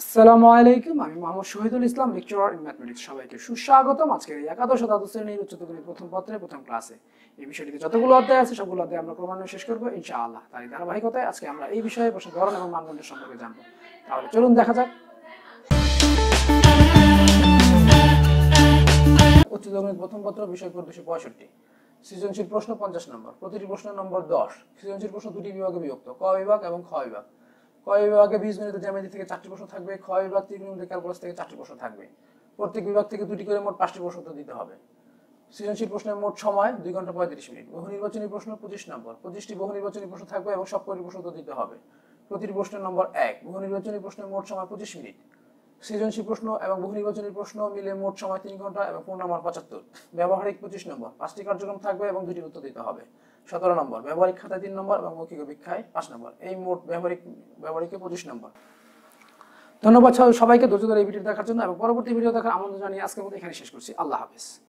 আসসালামু আলাইকুম, আমি Mohammad Shahidul Islam lecturer in mathematics সবাইকে সুস্বাগতম আজকের এই একাদশ দ্বাদশ শ্রেণির উচ্চতর প্রথম পত্রের প্রথম ক্লাসে। এই বিষয়টিতে যতগুলো অধ্যায় আছে, সবগুলো অধ্যায় আমরা ক্রমান্বয়ে শেষ করব, ইনশাআল্লাহ। তারই ধারাবাহিকতায় আজকে আমরা এই বিষয়ে প্রশ্ন ধরন এবং মানদণ্ডের সম্পর্কে জানব। তাহলে চলুন, দেখা যাক। উচ্চতর প্রথম পত্র, বিষয় কোড দুশো পঁয়ষট্টি। সৃজনশীল প্রশ্ন পঞ্চাশ নম্বর। প্রতিটি প্রশ্ন নম্বর দশ। সৃজনশীল প্রশ্ন দুটি বিভাগে বিভক্ত। ক বিভাগ এবং খ বিভাগ। ক বিভাগে বীজ গণিত জ্যামিতি থেকে চারটি প্রশ্ন থাকবে খ বিভাগ ত্রিকোণমিতি ক্যালকুলাস থেকে চারটি প্রশ্ন থাকবে। প্রত্যেক বিভাগ থেকে দুটি করে মোট পাঁচটি প্রশ্ন দিতে হবে। সৃজনশীল প্রশ্নের মোট সময় দুই ঘণ্টা পঁয়ত্রিশ মিনিট। বহু নির্বাচনী প্রশ্ন পঁচিশ নম্বর। পঁচিশটি বহু নির্বাচনী প্রশ্ন থাকবে এবং সব কটি প্রশ্ন উত্তর দিতে হবে। প্রতিটি প্রশ্নের নম্বর এক। বহু নির্বাচনী প্রশ্নের মোট সময় পঁচিশ মিনিট। সৃজনশীল প্রশ্ন এবং বহু নির্বাচনী প্রশ্ন মিলে মোট সময় তিন ঘণ্টা এবং পূর্ণ নম্বর পঁচাত্তর। ব্যবহারিক পঁচিশ নম্বর। পাঁচটি কার্যক্রম থাকবে এবং দুটি উত্তর দিতে হবে। সতেরো নম্বর, ব্যবহারিক খাতায় তিন নম্বর এবং মৌখিক পরীক্ষায় পাঁচ নম্বর। এই মোট ব্যবহারিক, ব্যবহারিকে পঁচিশ নম্বর। ধন্যবাদ সবাইকে ধৈর্য ধরে এই ভিডিও দেখার জন্য এবং পরবর্তী ভিডিও দেখার আমন্ত্রণ জানিয়ে আজকের মতো এখানে শেষ করছি। আল্লাহ হাফিজ।